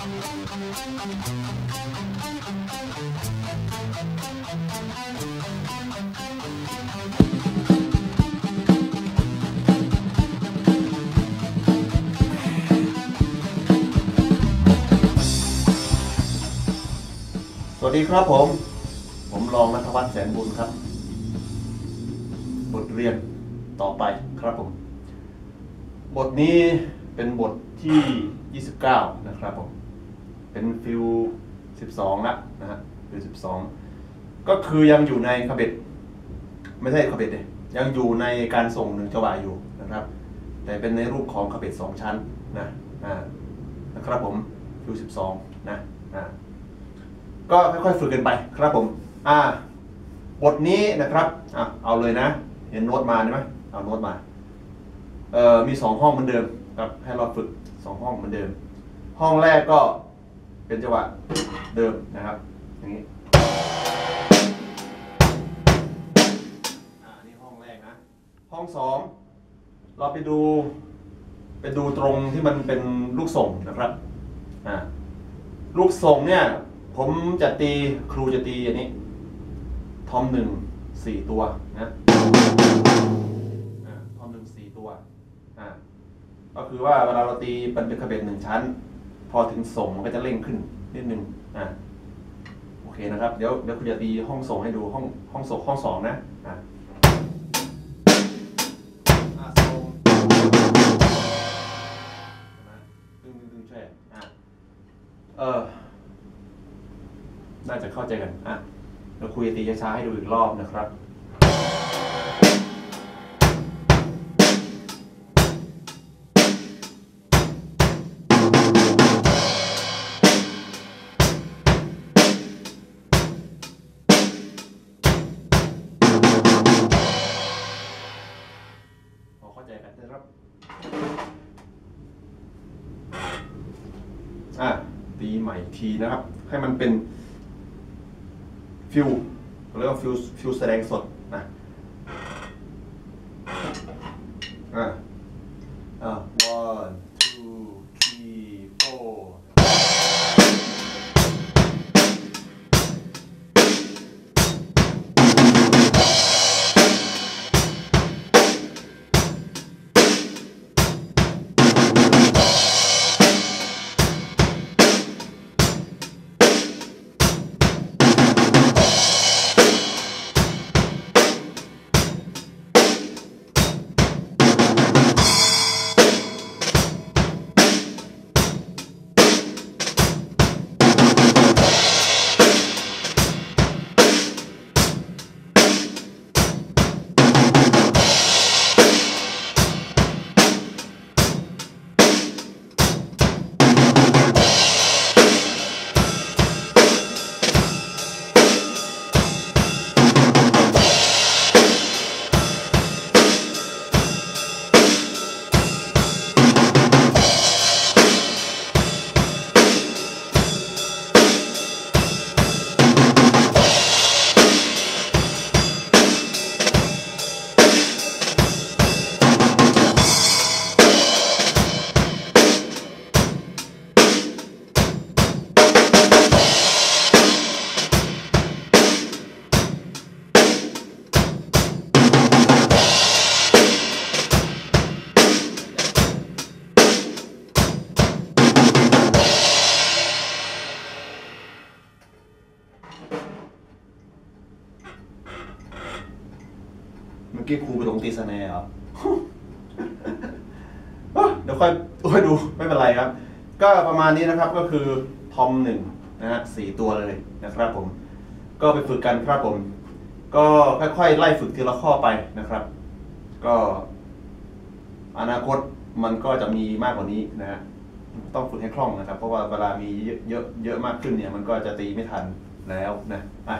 สวัสดีครับผม ผมรองนัทวัฒน์แสนบุญครับ บทเรียนต่อไปครับผม บทนี้เป็นบทที่ 29 นะครับผม เป็น fill 12ละนะฮะ fill 12 ก็คือยังอยู่ในคาเบ็ดไม่ใช่คาเบ็ดเลยยังอยู่ในการส่งหนึ่งจังหวะอยู่นะครับ แต่เป็นในรูปของเขบ็ตสองชั้นนะอ่านะครับผม fill 12นะอ่าก็ค่อยๆฝึกกันไปครับผมอ่าบทนี้นะครับอะเอาเลยนะ เห็นโน้ตมาใช่ไหมเอาโน้ตมาเอ่อมีสองห้องเหมือนเดิมครับให้เราฝึกสองห้องเหมือนเดิม ห้องแรกก็ เป็นจังหวะเดิมนะครับ อย่างนี้อ่านี่ห้องแรกนะ ห้องสองเราไปดู ไปดูตรงที่มันเป็นลูกส่งนะครับอ่าลูกส่งเนี่ย ผมจะตีครูจะตีอันนี้ ทอมหนึ่งสี่ตัวนะอ่าทอมหนึ่งสี่ตัวอ่าก็คือว่าเวลาเราตีมันเป็นคาเบตหนึ่งชั้น พอถึงส่งมันก็จะเร่งขึ้นนิดนึงอ่าโอเคนะครับเดี๋ยวเดี๋ยวคุณจะตีห้องส่งให้ดูห้องห้องส่งห้องสองนะอ่าอ่าส่งนะดึงดึงดึงช่อ่าเออน่าจะเข้าใจกันอะเราคุยตีช้าๆให้ดูอีกรอบนะครับ ใจกันนะครับอะตีใหม่อีกทีนะครับ ให้มันเป็นฟิวเรียกว่าฟิวฟิวแสดงสดนะอะอะ one กี้ครูไปลงตีสแนร์เหรอเดี๋ยวค่อยค่อยดูไม่เป็นไรครับ ก็ประมาณนี้นะครับก็คือทอมหนึ่งนะฮะสี่ตัวเลยนะครับผม ก็ไปฝึกกันครับผม ก็ค่อยๆไล่ฝึกทีละข้อไปนะครับ ก็ อนาคตมันก็จะมีมากกว่านี้นะฮะต้องฝึกให้คล่องนะครับ เพราะว่าเวลามีเยอะเยอะเยอะมากขึ้นเนี่ย มันก็จะตีไม่ทันแล้วนะอะ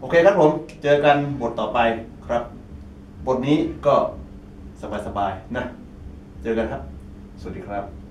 โอเคครับผม เจอกันบทต่อไปครับ บทนี้ก็สบายๆนะ เจอกันครับ สวัสดีครับ